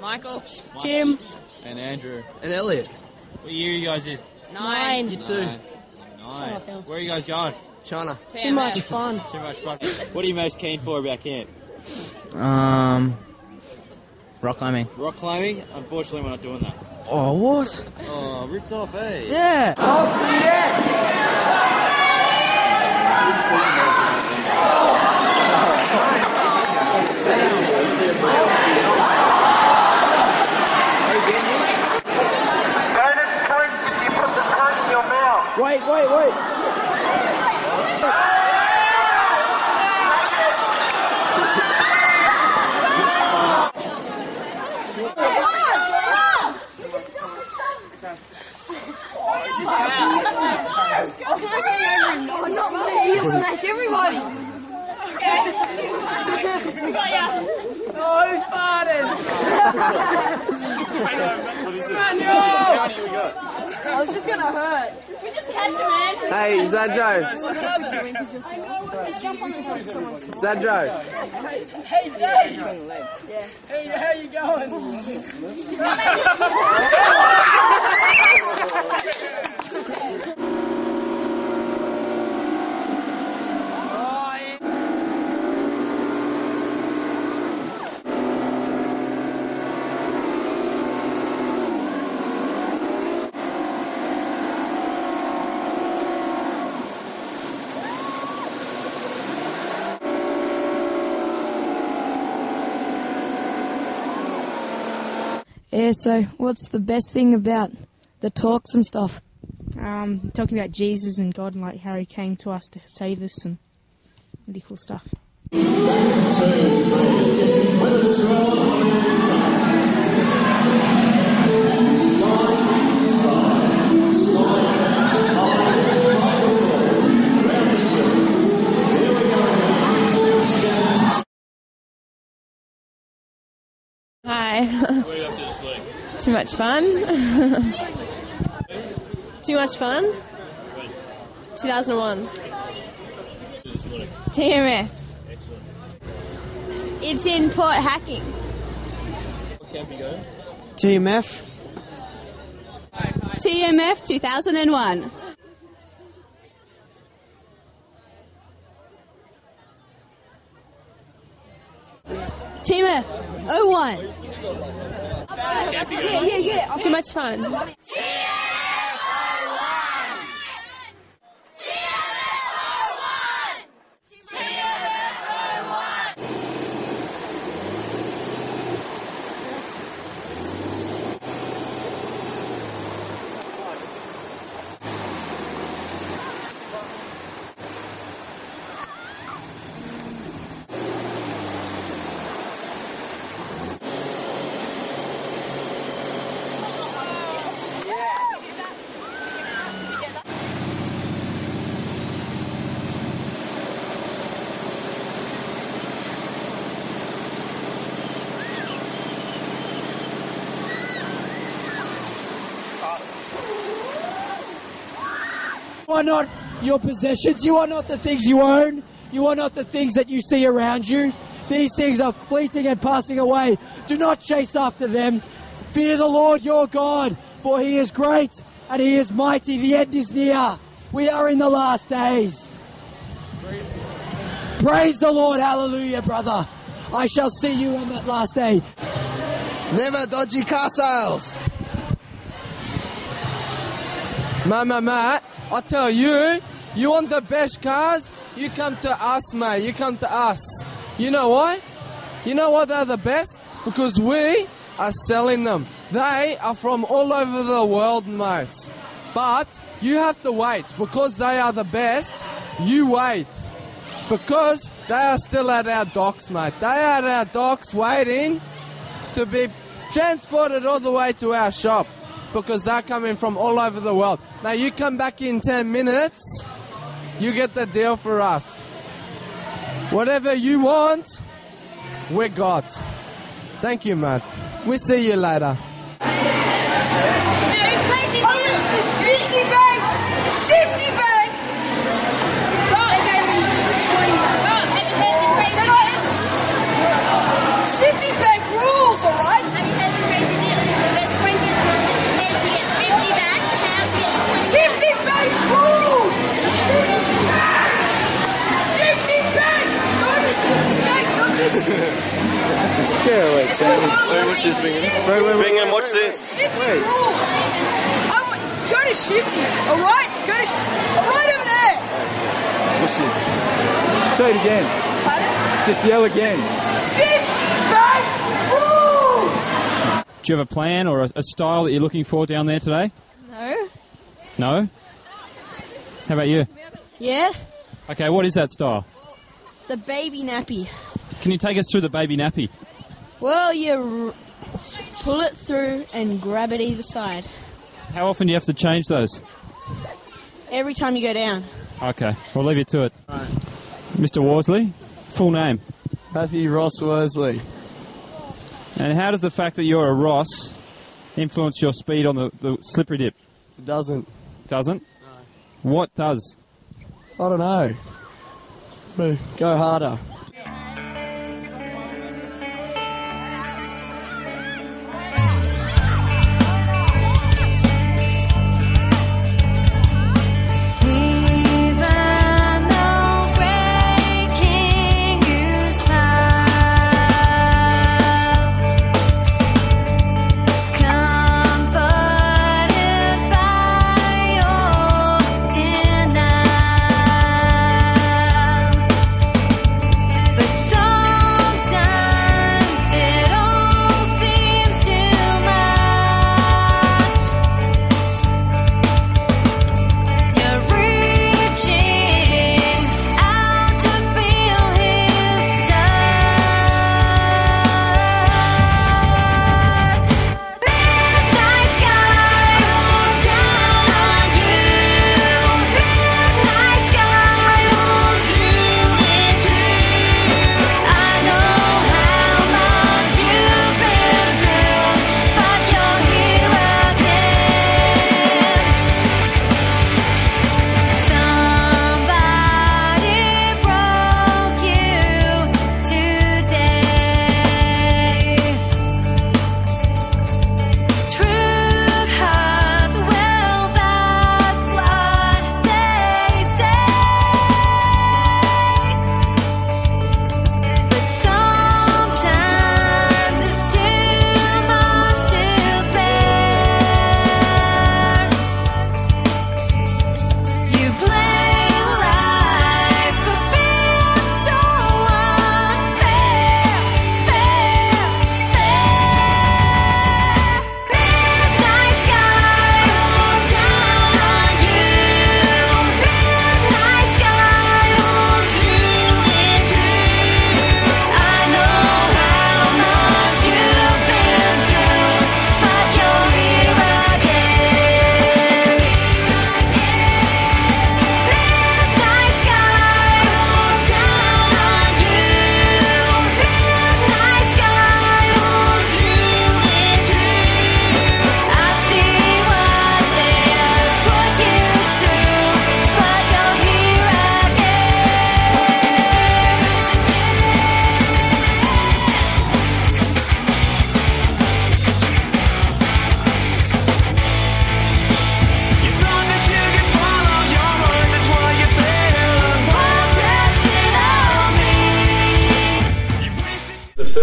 Michael. Tim. And Andrew. And Elliot. What year are you guys in? Nine. You too. Nine. Nine. Where are you guys going? China. Too much fun. Too much fun. What are you most keen for about camp? Um, rock climbing. Rock climbing? Unfortunately, we're not doing that. Oh, what? Oh, ripped off, eh? Yeah. Bonus points if you put the tongue in your mouth. Wait, wait, wait. He'll smash everybody. I was just gonna hurt. Hey, Zadro. Zadro. Hey, Dave. Hey, how you going? Yeah, so what's the best thing about the talks and stuff? um, talking about Jesus and God and like how He came to us to save us and really cool stuff. Much fun. Too much fun. 2001. This week. TMF. It's in Port Hacking. What camp you going? TMF. TMF 2001. TMF 01. Are you? Too much fun. You are not your possessions. You are not the things you own. You are not the things that you see around you. These things are fleeting and passing away. Do not chase after them. Fear the Lord your God, for he is great and he is mighty. The end is near. We are in the last days. Praise the Lord. Hallelujah, brother. I shall see you on that last day. Never dodgy car sales. Mama, mate, I tell you, you want the best cars? You come to us, mate. You come to us. You know why? You know why they're the best? Because we are selling them. They are from all over the world, mate. But you have to wait because they are the best. You wait because they are still at our docks, mate. They are at our docks waiting to be transported all the way to our shop because they're coming from all over the world. Now you come back in 10 minutes, you get the deal for us. Whatever you want, we got. Thank you, man. We see you later. Shifty bag! Shifty bag! Shifty bag! Wait, what's this thing? Wait, wait, wait. Bingham, watch this. Shifty Wait. rules. I want, go to Shifty, alright? Go to, Sh- right over there. What's this? Say it again. Pardon? Just yell again. Shifty bank rules. Do you have a plan or a, a style that you're looking for down there today? No. No? How about you? Yeah? Okay, what is that style? The baby nappy. Can you take us through the baby nappy? Well, you r- pull it through and grab it either side. How often do you have to change those? Every time you go down. Okay, we'll leave you to it. Mr. Worsley, full name. Matthew Ross Worsley. And how does the fact that you're a Ross influence your speed on the, the slippery dip? It doesn't. Doesn't? What does? I don't know. Go harder.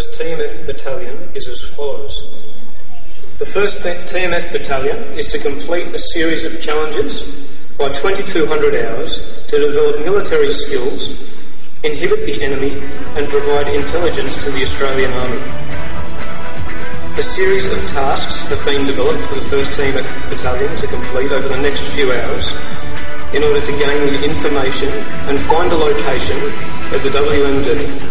1st TMF Battalion is as follows. The 1st TMF Battalion is to complete a series of challenges by 2200 hours to develop military skills, inhibit the enemy, and provide intelligence to the Australian Army. A series of tasks have been developed for the 1st TMF Battalion to complete over the next few hours in order to gain the information and find a location of the WMD